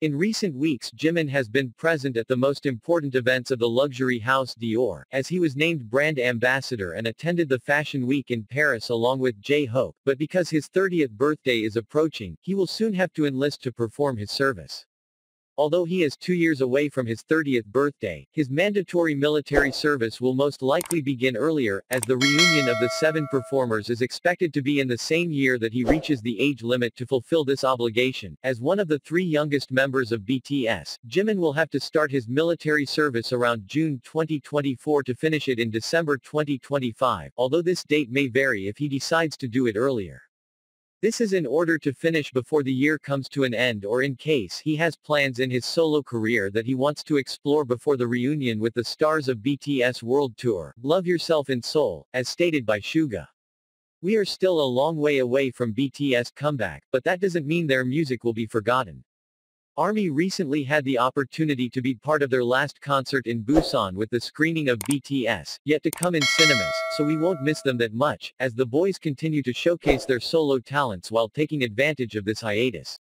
In recent weeks Jimin has been present at the most important events of the luxury house Dior, as he was named brand ambassador and attended the Fashion Week in Paris along with J-Hope, but because his 30th birthday is approaching, he will soon have to enlist to perform his service. Although he is two years away from his 30th birthday, his mandatory military service will most likely begin earlier, as the reunion of the seven performers is expected to be in the same year that he reaches the age limit to fulfill this obligation. As one of the three youngest members of BTS, Jimin will have to start his military service around June 2024 to finish it in December 2025, although this date may vary if he decides to do it earlier. This is in order to finish before the year comes to an end or in case he has plans in his solo career that he wants to explore before the reunion with the stars of BTS World Tour, Love Yourself in Seoul, as stated by Suga. We are still a long way away from BTS comeback, but that doesn't mean their music will be forgotten. ARMY recently had the opportunity to be part of their last concert in Busan with the screening of BTS, yet to come in cinemas, so we won't miss them that much, as the boys continue to showcase their solo talents while taking advantage of this hiatus.